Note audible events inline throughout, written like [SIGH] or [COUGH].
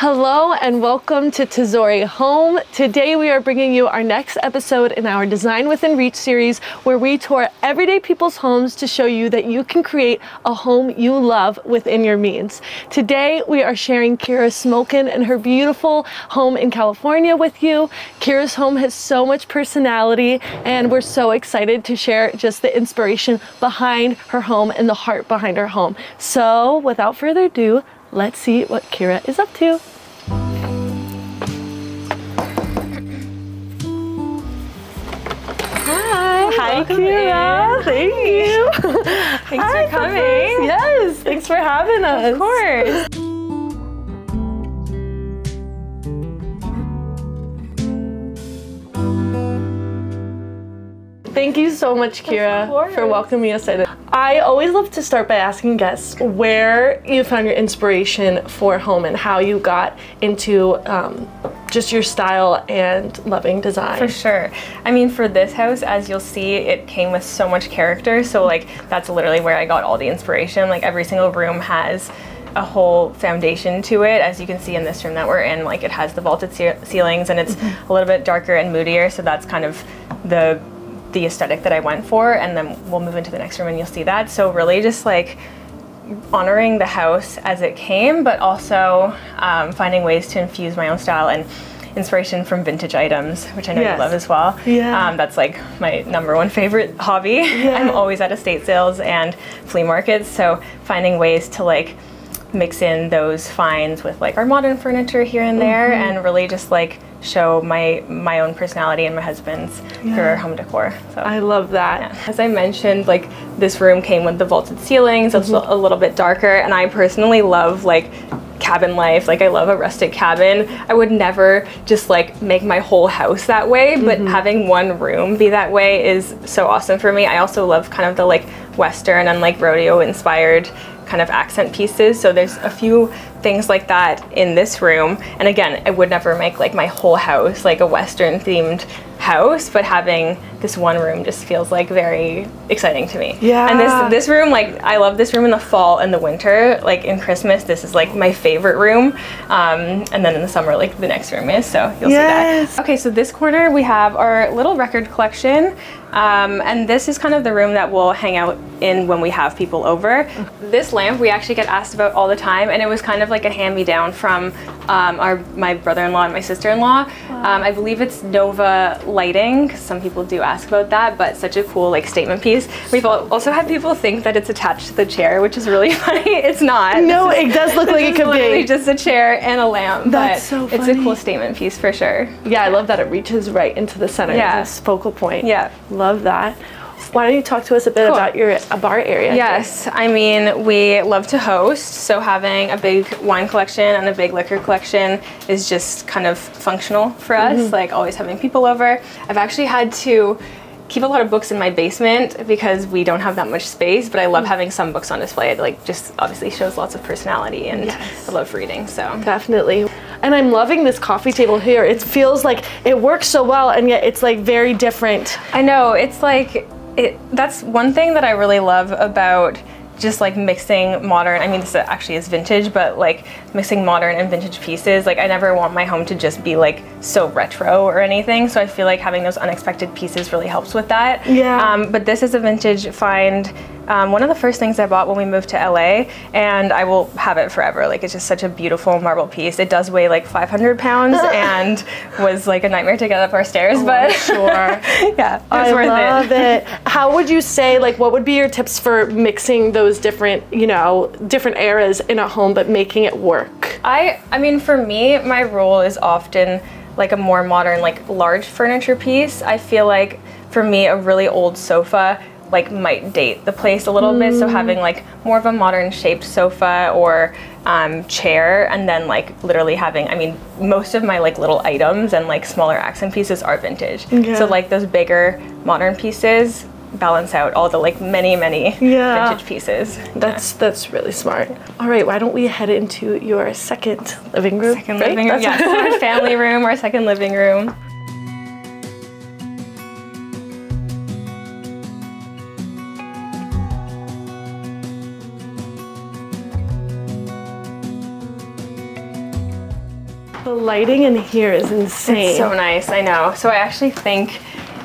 Hello and welcome to Tezori Home. Today we are bringing you our next episode in our Design Within Reach series where we tour everyday people's homes to show you that you can create a home you love within your means. Today we are sharing Kyra Smolkin and her beautiful home in California with you. Kyra's home has so much personality and we're so excited to share just the inspiration behind her home and the heart behind her home. So without further ado, let's see what Kyra is up to. Hi. Hi, Kyra. in. Thank you. [LAUGHS] Thanks Hi, for coming. Yes, thanks for having us. Of course. Thank you so much, Kyra, for welcoming us. I always love to start by asking guests where you found your inspiration for home and how you got into um, just your style and loving design. For sure. I mean, for this house, as you'll see, it came with so much character. So, like, that's literally where I got all the inspiration. Like, every single room has a whole foundation to it as you can see in this room that we're in like it has the vaulted ce- ceilings and it's a little bit darker and moodier so that's kind of the the aesthetic that I went for and then we'll move into the next room and you'll see that so really just like honoring the house as it came, but also um, finding ways to infuse my own style and inspiration from vintage items, which I know Yes. you love as well. Yeah. Um, that's like my number one favorite hobby. [LAUGHS] Yeah. I'm always at estate sales and flea markets, so finding ways to like mix in those finds with like our modern furniture here and there Mm-hmm. and really just like show my my own personality and my husband's for our home decor. So I love that. as I mentioned, like this room came with the vaulted ceilings. It's mm-hmm. a little bit darker, and I personally love like cabin life. Like I love a rustic cabin. I would never just like make my whole house that way, but mm-hmm. having one room be that way is so awesome for me. I also love kind of the like western and like rodeo inspired kind of accent pieces. So there's a few things like that in this room. And again, I would never make like my whole house like a western themed house, but having this one room just feels like very exciting to me. Yeah. And this this room, like I love this room in the fall and the winter. Like in Christmas, this is like my favorite room. Um, and then in the summer, like the next room is. So you'll Yes. see that. Okay, so this corner we have our little record collection. Um, and this is kind of the room that we'll hang out in when we have people over. This lamp we actually get asked about all the time, and it was kind of like a hand-me-down from um, our my brother-in-law and my sister-in-law. Um, I believe it's Nova lighting. Some people do ask about that, but such a cool like statement piece. We've al- also had people think that it's attached to the chair, which is really [LAUGHS] funny. It's not. No, it does look like it could literally be. just a chair and a lamp. That's but so It's a cool statement piece for sure. Yeah, I love that it reaches right into the center. Yeah. Focal point. Yeah. Love that. Why don't you talk to us a bit Cool. about your a bar area? here? Yes, I mean, we love to host, so having a big wine collection and a big liquor collection is just kind of functional for us, mm-hmm. like always having people over. I've actually had to keep a lot of books in my basement because we don't have that much space, but I love mm. having some books on display. It like just obviously shows lots of personality and Yes. I love reading, so. Definitely. And I'm loving this coffee table here. It feels like it works so well and yet it's like very different. I know it's like it. That's one thing that I really love about just like mixing modern. I mean, this actually is vintage, but like mixing modern and vintage pieces. Like I never want my home to just be like so retro or anything. So I feel like having those unexpected pieces really helps with that. Yeah. Um, but this is a vintage find. Um, one of the first things I bought when we moved to LA, and I will have it forever. Like it's just such a beautiful marble piece. It does weigh like 500 pounds [LAUGHS] and was like a nightmare to get up our stairs, but sure. [LAUGHS] yeah, it's I worth love it. it. [LAUGHS] How would you say like what would be your tips for mixing those different, you know, different eras in a home but making it work? I I mean for me, my rule is often like a more modern, like large furniture piece. I feel like for me, a really old sofa like might date the place a little bit. So having like more of a modern shaped sofa or um, chair, and then like literally having, I mean, most of my like little items and like smaller accent pieces are vintage. Yeah. So like those bigger modern pieces balance out all the like many many Yeah. vintage pieces. That's that's really smart. All right, why don't we head into your second living room? Second right? living room, That's- yes, [LAUGHS] our family room, our second living room. Lighting in here is insane. It's so nice, I know. So I actually think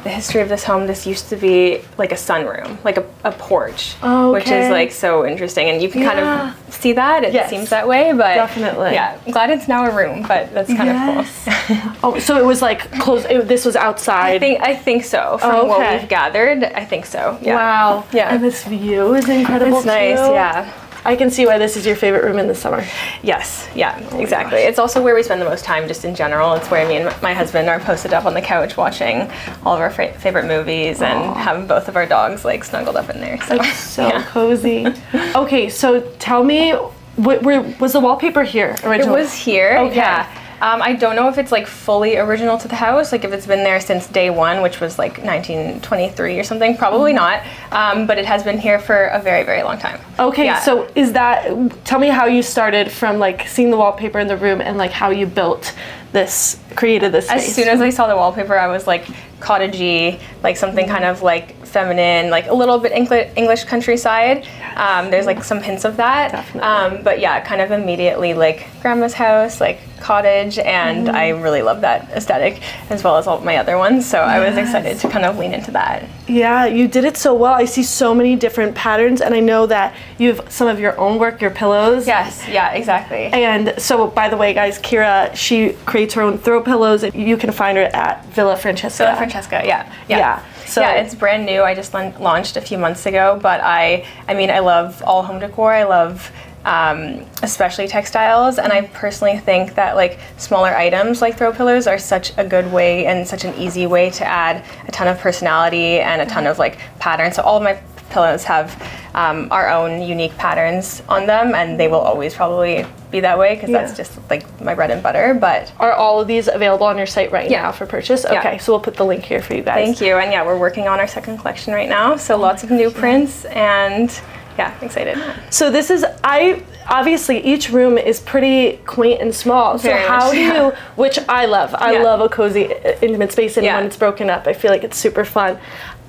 the history of this home, this used to be like a sunroom, like a, a porch, which Okay. is like so interesting. And you can kind of see that. It Yes. seems that way, but Definitely. Yeah, I'm glad it's now a room, but that's kind Yes. of cool. oh, so it was like close. It, this was outside. I think I think so. From Oh, what we've gathered, I think so. Yeah. Wow. Yeah. And this view is incredible. It's nice, too. yeah. I can see why this is your favorite room in the summer. Yes, yeah, oh exactly. Oh gosh. It's also where we spend the most time, just in general. It's where me and my husband are posted up on the couch watching all of our fa- favorite movies and having both of our dogs like snuggled up in there. So, [LAUGHS] So yeah. cozy. [LAUGHS] Okay, so tell me, what, where was the wallpaper here It originally? was here. Okay. Yeah. Um, I don't know if it's like fully original to the house, like if it's been there since day one, which was like 1923 or something. Probably not. Um, but it has been here for a very, very long time. Okay, Yeah. so is that? Tell me how you started from like seeing the wallpaper in the room and like how you built this, created this space. As soon as I saw the wallpaper, I was like cottagey, like something kind of like feminine, like a little bit English countryside. Um, there's like some hints of that. Um, but yeah, kind of immediately like grandma's house, like cottage, and I really love that aesthetic as well as all my other ones. So I was excited to kind of lean into that. Yeah, you did it so well. I see so many different patterns, and I know that you have some of your own work, your pillows. Yes, yeah, exactly. And so, by the way, guys, Kyra, she creates her own throw pillows. and You can find her at Villa Francesca. Villa Francesca, yeah, yeah. Yeah, so- yeah, it's brand new. I just launched a few months ago, but I, I mean, I love all home decor. I love, um, especially textiles, and I personally think that like smaller items like throw pillows are such a good way and such an easy way to add a ton of personality and a ton of like patterns. So all of my pillows have um, our own unique patterns on them, and they will always probably be that way because Yeah. that's just like my bread and butter. But Are all of these available on your site right Yeah. now for purchase? Yeah. Okay, so we'll put the link here for you guys. Thank you. And yeah, we're working on our second collection right now. So lots of new prints and yeah, excited. So this is I obviously each room is pretty quaint and small. So Very how much, do yeah. you which I love. I Yeah. love a cozy intimate space and Yeah. when it's broken up, I feel like it's super fun.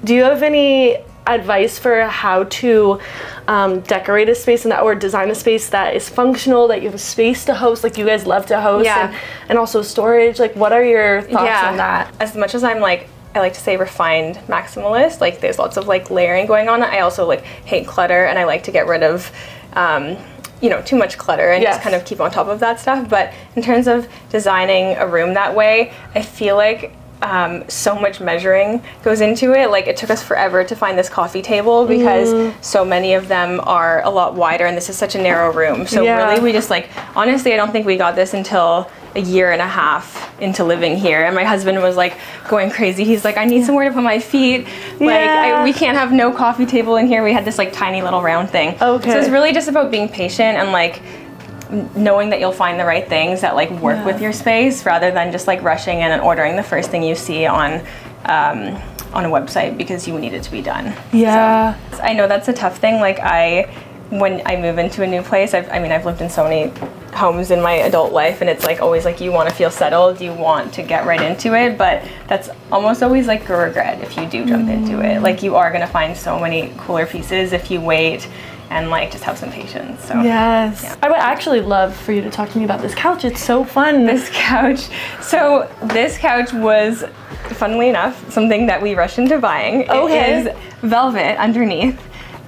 Do you have any advice for how to um, decorate a space and that or design a space that is functional, that you have a space to host, like you guys love to host Yeah. and, and also storage? Like what are your thoughts on that? As much as I'm like I like to say refined maximalist, like there's lots of like layering going on. I also like hate clutter and I like to get rid of um, you know, too much clutter and Yes. just kind of keep on top of that stuff. But in terms of designing a room that way, I feel like um, so much measuring goes into it. Like it took us forever to find this coffee table because Mm. so many of them are a lot wider and this is such a narrow room. So Yeah. really we just like honestly I don't think we got this until a year and a half into living here and my husband was like going crazy. He's like I need somewhere to put my feet. Like Yeah. I, we can't have no coffee table in here. We had this like tiny little round thing. Okay. So it's really just about being patient and like knowing that you'll find the right things that like work Yeah. with your space rather than just like rushing in and ordering the first thing you see on um, on a website because you need it to be done. Yeah. I know that's a tough thing. Like I, when I move into a new place, I've, I mean, I've lived in so many homes in my adult life, and it's like always like you want to feel settled, you want to get right into it, but that's almost always like a regret if you do jump into it. Like you are gonna find so many cooler pieces if you wait and like just have some patience. So Yes. I would actually love for you to talk to me about this couch. It's so fun. this couch. So this couch was, funnily enough, something that we rushed into buying. Okay. It is velvet underneath.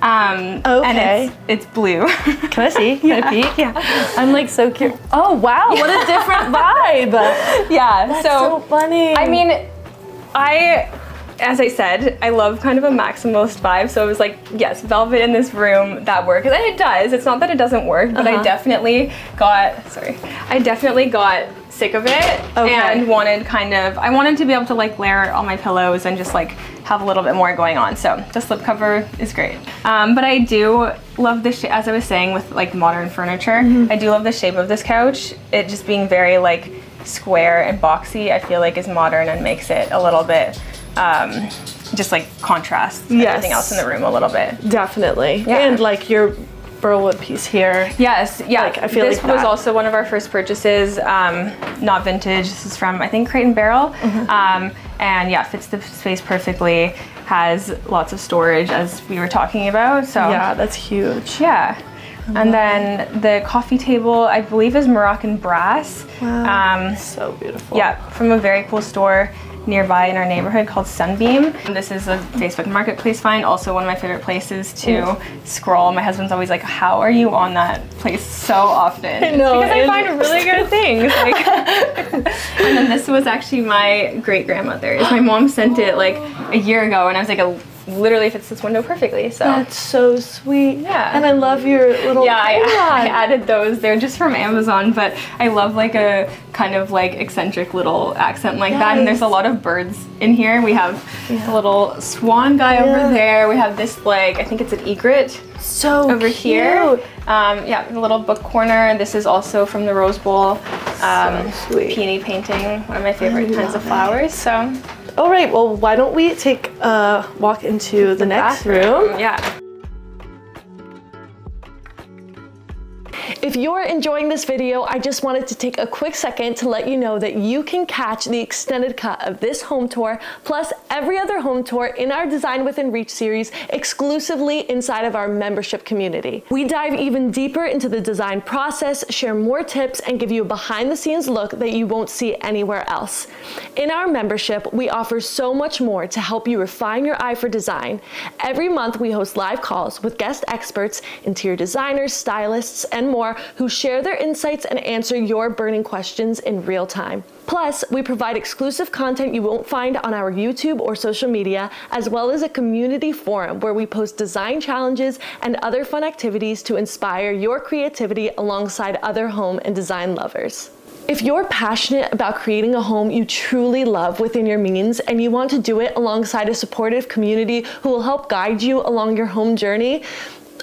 Um, Okay. And it's, it's blue. [LAUGHS] Can I see? Can I peek? yeah. I'm like so cute. Oh wow, what a different [LAUGHS] vibe. That's Yeah. so, funny. I mean, I, as I said, I love kind of a maximalist vibe. So it was like, yes, velvet in this room, that works. And it does. It's not that it doesn't work, but Uh-huh. I definitely got, sorry, I definitely got sick of it Okay. and wanted kind of, I wanted to be able to like layer all my pillows and just like have a little bit more going on. So the slipcover is great. Um, but I do love the, as I was saying with like modern furniture, Mm-hmm. I do love the shape of this couch. It just being very like square and boxy, I feel like is modern and makes it a little bit um, just like contrasts everything else in the room a little bit. definitely. Yeah. And like your Burlwood piece here. Yes, yeah. Like, I feel this like was that. also one of our first purchases. Um, not vintage. This is from I think Crate and Barrel, Mm-hmm. um, and yeah, fits the space perfectly. Has lots of storage as we were talking about. So Yeah, that's huge. yeah. And then the coffee table, I believe, is Moroccan brass. Wow. Um, so beautiful. yeah, from a very cool store nearby in our neighborhood called Sunbeam. This is a Facebook Marketplace find, also one of my favorite places to scroll. My husband's always like, how are you on that place so often? I know, Because I find really good [LAUGHS] things. Like, [LAUGHS] and then this was actually my great grandmother's. My mom sent it like a year ago and I was like, a, literally fits this window perfectly. So That's so sweet. Yeah. And I love your little yeah, I, [LAUGHS] I added those. They're just from Amazon, but I love like a kind of like eccentric little accent like that. And there's a lot of birds in here. We have a little swan guy Yeah. over there. We have this like I think it's an egret so over cute. here. Um, yeah, a little book corner. This is also from the Rose Bowl. Um, So sweet. Peony painting, one of my favorite kinds of it. flowers. So All right, well, why don't we take a walk into the, next room? Yeah. If you're enjoying this video, I just wanted to take a quick second to let you know that you can catch the extended cut of this home tour, plus every other home tour in our Design Within Reach series exclusively inside of our membership community. We dive even deeper into the design process, share more tips, and give you a behind the scenes look that you won't see anywhere else. In our membership, we offer so much more to help you refine your eye for design. Every month, we host live calls with guest experts, interior designers, stylists, and more who share their insights and answer your burning questions in real time. Plus, we provide exclusive content you won't find on our YouTube or social media, as well as a community forum where we post design challenges and other fun activities to inspire your creativity alongside other home and design lovers. If you're passionate about creating a home you truly love within your means and you want to do it alongside a supportive community who will help guide you along your home journey,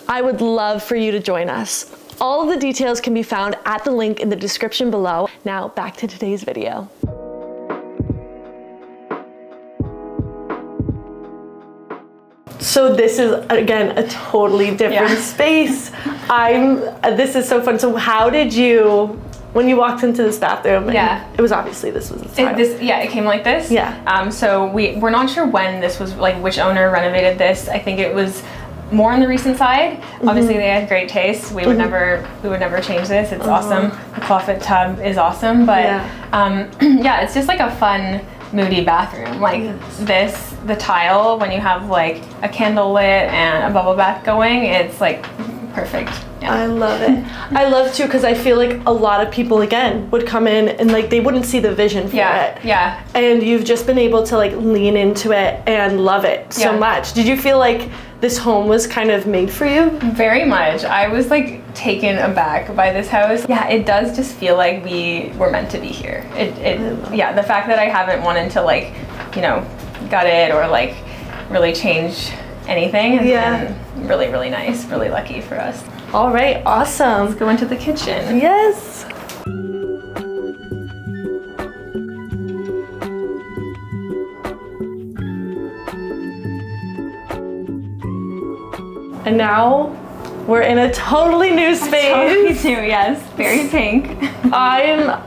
I would love for you to join us. All of the details can be found at the link in the description below. Now back to today's video. So this is again a totally different Yeah. [LAUGHS] space. I'm this is so fun. So how did you when you walked into this bathroom? and Yeah. It was obviously this was the. It, this, yeah, it came like this. Yeah. Um, so we we're not sure when this was like which owner renovated this. I think it was more on the recent side. Mm-hmm. Obviously, they had great taste. We would never we would never change this. It's awesome. The clawfoot tub is awesome, but Yeah. um, [CLEARS THROAT] yeah, it's just like a fun moody bathroom. Like this, the tile when you have like a candle lit and a bubble bath going, it's like perfect. Yeah. I love it. [LAUGHS] I love too because I feel like a lot of people again would come in and like they wouldn't see the vision for yeah, it. yeah. And you've just been able to like lean into it and love it so Yeah. much. Did you feel like this home was kind of made for you? Very much. I was like taken aback by this house. Yeah, it does just feel like we were meant to be here. It, it yeah, the fact that I haven't wanted to like, you know, gut it or like really change anything has Yeah. been really, really nice. Really lucky for us. All right, awesome. Let's go into the kitchen. Yes. And now we're in a totally new space. Totally [LAUGHS] new, yes. Very pink. I'm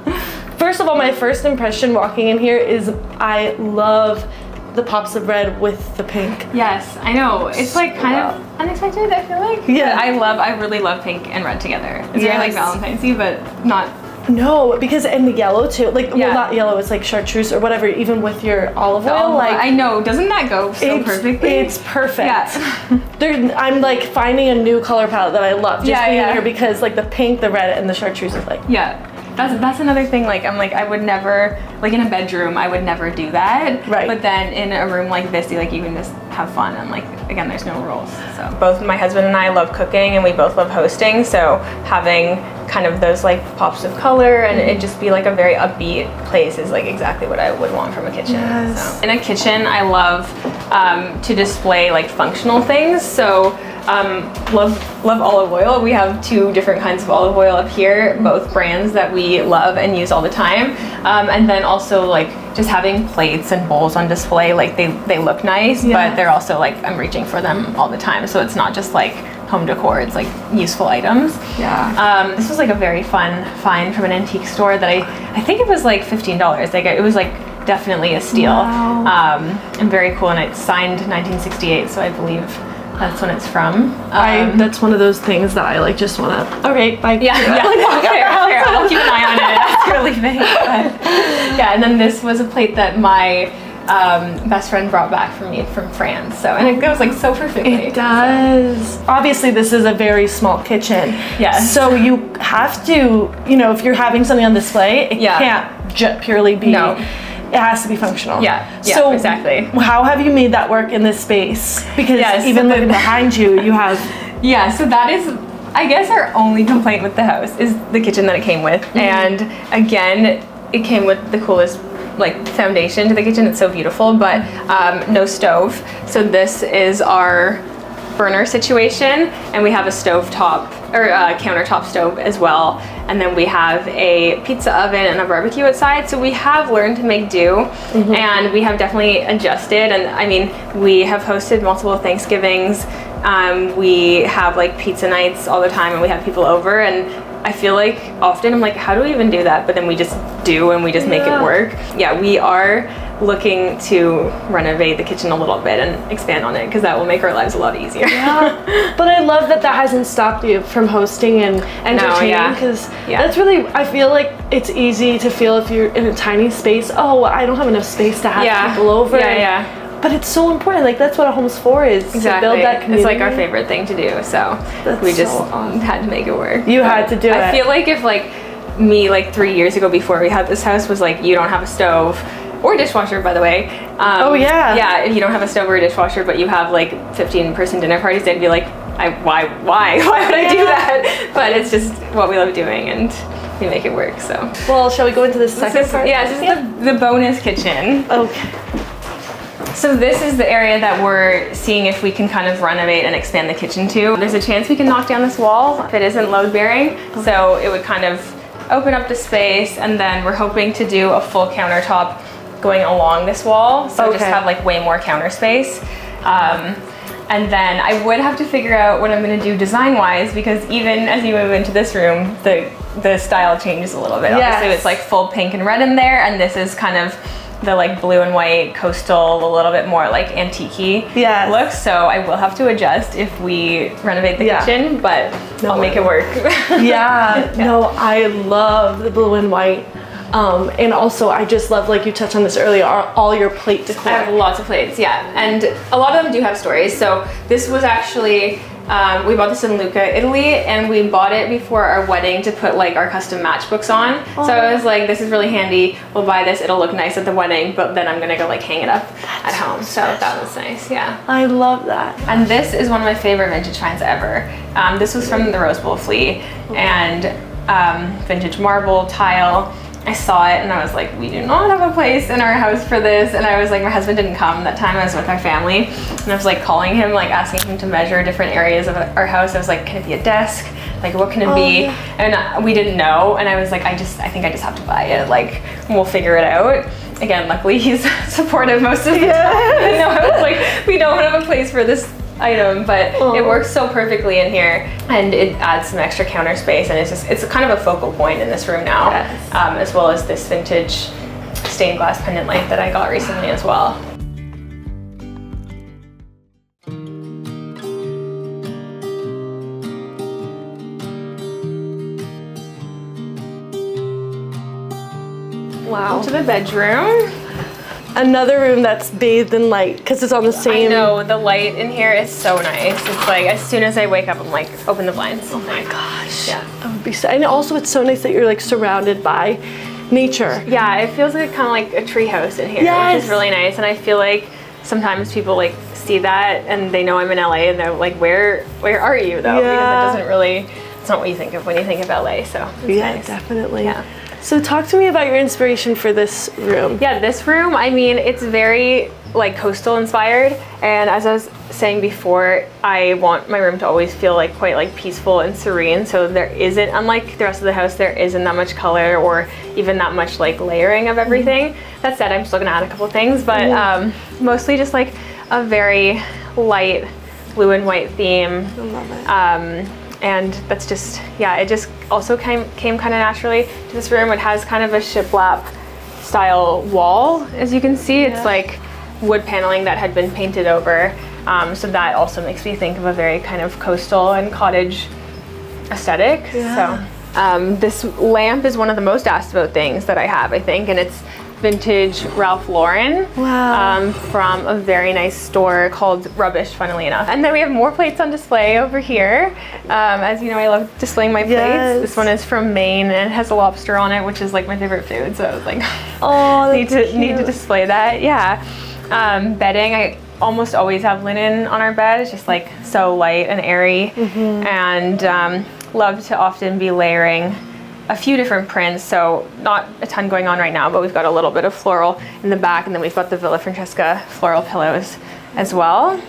first of all, my first impression walking in here is I love the pops of red with the pink. Yes, I know. It's like kind of unexpected, I feel like. Yeah. But I love, I really love pink and red together. It's very like Yes. Valentine's y, but not No, because and the yellow too. Like Yeah. well, not yellow. It's like chartreuse or whatever. Even with your olive oil, Oh, like I know. Doesn't that go so it's, perfectly? It's perfect. Yeah. [LAUGHS] There, I'm like finding a new color palette that I love just Yeah, being yeah. here because like the pink, the red, and the chartreuse is like yeah. That's that's another thing. Like I'm like I would never like in a bedroom I would never do that. Right. But then in a room like this, you like you can just have fun and like again there's no rules. So both my husband and I love cooking and we both love hosting. So having kind of those like pops of color and it just be like a very upbeat place is like exactly what I would want from a kitchen. Yes. So in a kitchen I love um, to display like functional things. So um, love love olive oil. We have two different kinds of olive oil up here, both brands that we love and use all the time. Um, and then also like just having plates and bowls on display, like they they look nice, Yes. but they're also like I'm reaching for them all the time. So it's not just like home decor; it's like useful items. yeah. Um, this was like a very fun find from an antique store that I I think it was like fifteen dollars. Like it was like definitely a steal. Wow. Um, and very cool, and it's signed 1968, so I believe That's when it's from. I Um, that's one of those things that I like just want to. Okay, bye. Yeah, [LAUGHS] yeah. Like, out Here, the house. I'll keep an eye on it as you're leaving. But, [LAUGHS] yeah, and then this was a plate that my um, best friend brought back for me from France. So, and it goes like so perfectly. It does. Obviously, this is a very small kitchen. Yes. So you have to, you know, if you're having something on display, it Yeah. can't purely be. No. It has to be functional. Yeah, yeah, so exactly. How have you made that work in this space? Because Yes, even [LAUGHS] the- looking behind you, you have. [LAUGHS] Yeah, so that is, I guess, our only complaint with the house is the kitchen that it came with. Mm-hmm. And again, it came with the coolest like foundation to the kitchen. It's so beautiful, but um, no stove. So this is our burner situation, and we have a stove top or a countertop stove as well. And then we have a pizza oven and a barbecue outside. So we have learned to make do, and we have definitely adjusted. And I mean, we have hosted multiple Thanksgivings. Um, we have like pizza nights all the time, and we have people over. And I feel like often I'm like, how do we even do that? But then we just do, and we just make it work. Yeah, we are looking to renovate the kitchen a little bit and expand on it because that will make our lives a lot easier. yeah. [LAUGHS] but I love that that hasn't stopped you from hosting and entertaining yeah. because Yeah. that's really I feel like it's easy to feel if you're in a tiny space. Oh, I don't have enough space to have Yeah. people over. Yeah, yeah. But it's so important. Like that's what a home's for is Exactly. to build that community. It's like our favorite thing to do. So That's we just so awesome. [LAUGHS] had to make it work. You But had to do I it. I feel like if like me like three years ago before we had this house was like you don't have a stove or dishwasher by the way. Um, Oh, yeah. Yeah, if you don't have a stove or a dishwasher, but you have like 15 person dinner parties, they'd be like, I why why [LAUGHS] why would I do that? But it's just what we love doing and we make it work. So Well, shall we go into the second this is, part? yeah, this is the, the bonus kitchen. Okay. So this is the area that we're seeing if we can kind of renovate and expand the kitchen to. There's a chance we can knock down this wall if it isn't load bearing. So it would kind of open up the space and then we're hoping to do a full countertop going along this wall. So I just have like way more counter space. Um, and then I would have to figure out what I'm gonna do design wise because even as you move into this room, the the style changes a little bit. Obviously Yes. it's like full pink and red in there and this is kind of the like blue and white coastal a little bit more like antique Yes. look so i will have to adjust if we renovate the Yeah. kitchen but No i'll make it work [LAUGHS] Yeah, no, I love the blue and white. Um, and also, I just love, like you touched on this earlier, all your plate decor. I have lots of plates, yeah. And a lot of them do have stories. So this was actually, um, we bought this in Lucca, Italy, and we bought it before our wedding to put like our custom matchbooks on. So I was like, this is really handy. We'll buy this. It'll look nice at the wedding, but then I'm gonna go like hang it up at home. So that was nice, yeah. I love that. And this is one of my favorite vintage finds ever. Um, this was from the Rose Bowl Flea and um, vintage marble tile. I saw it and I was like, we do not have a place in our house for this. And I was like, my husband didn't come that time. I was with our family, and I was like calling him, like asking him to measure different areas of our house. I was like, can it be a desk? Like, what can it be? yeah. And uh, we didn't know. And I was like, I just, I think I just have to buy it. Like, we'll figure it out. Again, luckily [LAUGHS] he's supportive most of the time. [LAUGHS] no, I was like, we don't have a place for this item, but it works so perfectly in here, and it adds some extra counter space, and it's just it's kind of a focal point in this room now, Yes. um, as well as this vintage stained glass pendant light that I got recently as well. Wow. To the bedroom. Another room that's bathed in light because it's on the same. I know the light in here is so nice. It's like as soon as I wake up, I'm like, open the blinds. Oh my Gosh, Yeah. that would be so. And also, it's so nice that you're like surrounded by nature. Yeah, it feels like kind of like a tree house in here, which is really nice. And I feel like sometimes people like see that and they know I'm in LA and they're like, where where are you though? Yeah. Because it doesn't really, it's not what you think of when you think of LA. So it's Yeah, nice. definitely. Yeah. So, talk to me about your inspiration for this room. Yeah, this room, I mean, it's very like coastal inspired. And as I was saying before, I want my room to always feel like quite like peaceful and serene. So there isn't, unlike the rest of the house, there isn't that much color or even that much like layering of everything. That said, I'm still gonna add a couple things, but um, mostly just like a very light blue and white theme. I love it. Um, and that's just, yeah, it just also came, came kind of naturally to this room. It has kind of a shiplap style wall, as you can see. It's Yeah. like wood paneling that had been painted over. Um, so that also makes me think of a very kind of coastal and cottage aesthetic. Yeah. So um, this lamp is one of the most asked about things that I have, I think, and it's vintage Ralph Lauren Wow. um, from a very nice store called Rubbish, funnily enough. And then we have more plates on display over here. Um, as you know, I love displaying my plates. Yes. This one is from Maine and it has a lobster on it, which is like my favorite food. So I was like, Oh, [LAUGHS] need to need to display that. Yeah. Um, bedding, I almost always have linen on our bed. It's just like so light and airy, Mm-hmm. and um, love to often be layering a few different prints. So not a ton going on right now, but we've got a little bit of floral in the back, and then we've got the Villa Francesca floral pillows as well.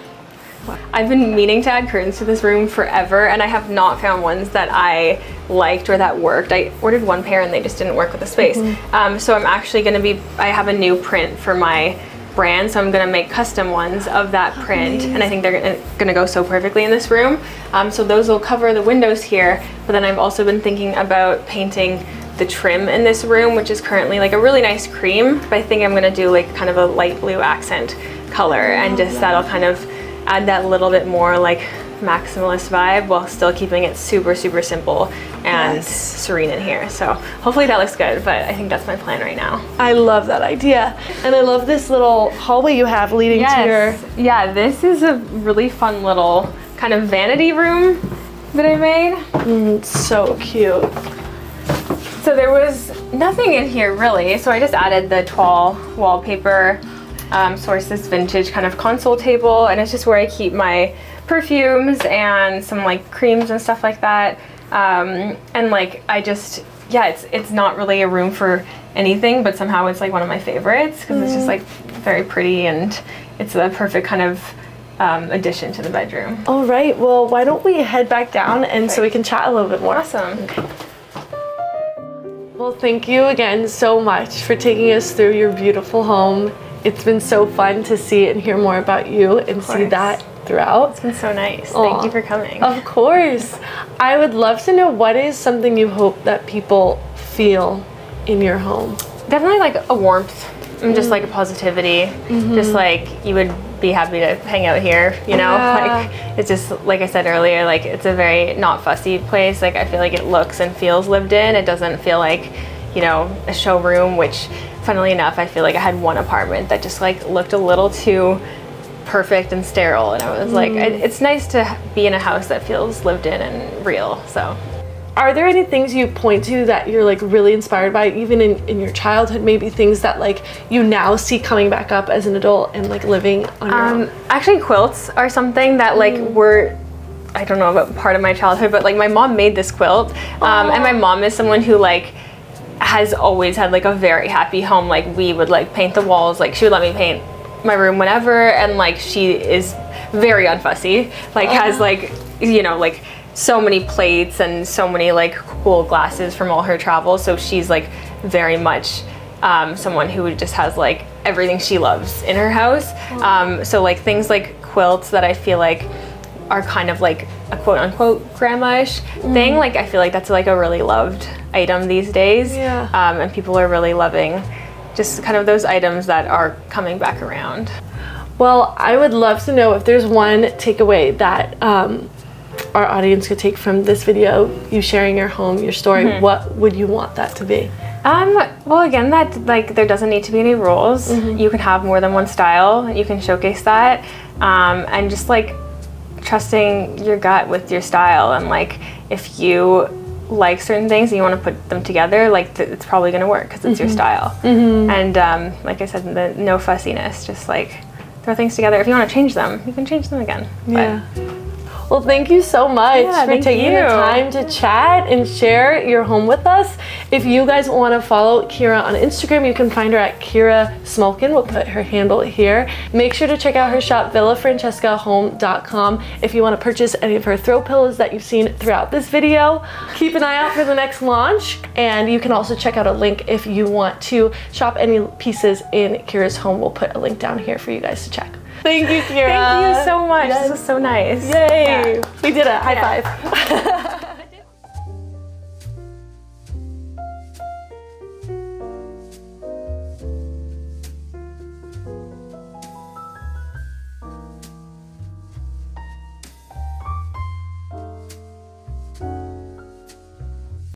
I've been meaning to add curtains to this room forever, and I have not found ones that I liked or that worked. I ordered one pair and they just didn't work with the space. Um, so I'm actually going to be, I have a new print for my brand, so I'm to make custom ones of that print, and I think they're going to go so perfectly in this room. Um, so those will cover the windows here, but then I've also been thinking about painting the trim in this room, which is currently like a really nice cream, but I think I'm to do like kind of a light blue accent color, and just that'll kind of add that little bit more like maximalist vibe while still keeping it super super simple and Yes. serene in here so hopefully that looks good but i think that's my plan right now I love that idea. And I love this little hallway you have leading to your yeah this is a really fun little kind of vanity room that i made It's so cute. So there was nothing in here really, so I just added the tall wallpaper, um, sourced this vintage kind of console table, and it's just where I keep my perfumes and some like creams and stuff like that. Um, and like I just, yeah, it's it's not really a room for anything, but somehow it's like one of my favorites because it's just like very pretty and it's the perfect kind of um, addition to the bedroom. All right, well, why don't we head back down and so we can chat a little bit more? Awesome. Well, thank you again so much for taking us through your beautiful home. It's been so fun to see and hear more about you and see that throughout. It's been so nice. Aw. Thank you for coming. Of course. I would love to know what is something you hope that people feel in your home. definitely like a warmth and just like a positivity Mm-hmm. just like you would be happy to hang out here you know Yeah. [LAUGHS] like it's just like i said earlier like it's a very not fussy place like i feel like it looks and feels lived in it doesn't feel like you know a showroom which funnily enough i feel like i had one apartment that just like looked a little too perfect and sterile and i was like Mm. it, it's nice to be in a house that feels lived in and real so Are there any things you point to that you're like really inspired by, even in, in your childhood? Maybe things that like you now see coming back up as an adult and like living on your Um, own? actually, quilts are something that like were. I don't know about part of my childhood, but like my mom made this quilt, um, and my mom is someone who like has always had like a very happy home. Like we would like paint the walls. Like she would let me paint my room whenever, and like she is very unfussy. Like has like you know like so many plates and so many like cool glasses from all her travels. So she's like very much um, someone who just has like everything she loves in her house. Um, so like things like quilts that I feel like are kind of like a quote unquote grandma-ish thing. Like I feel like that's like a really loved item these days. Yeah. Um, and people are really loving just kind of those items that are coming back around. Well, I would love to know if there's one takeaway that um, our audience could take from this video, you sharing your home, your story. Mm-hmm. What would you want that to be? Um, well, again, that like there doesn't need to be any rules. You can have more than one style. You can showcase that, um, and just like trusting your gut with your style. And like if you like certain things and you want to put them together, like th- it's probably gonna work because it's your style. And um, like I said, the no fussiness. Just like throw things together. If you want to change them, you can change them again. But- Well, thank you so much Yeah, for taking the time to chat and share your home with us. If you guys want to follow Kyra on Instagram, you can find her at Kyra Smolkin. We'll put her handle here. Make sure to check out her shop, villafrancescahome.com, if you want to purchase any of her throw pillows that you've seen throughout this video. Keep an eye out for the next launch, and you can also check out a link if you want to shop any pieces in Kyra's home. We'll put a link down here for you guys to check. Thank you, Kyra. Thank you so much. Yes. This was so nice. Yay! Yeah. We did it. High five. [LAUGHS]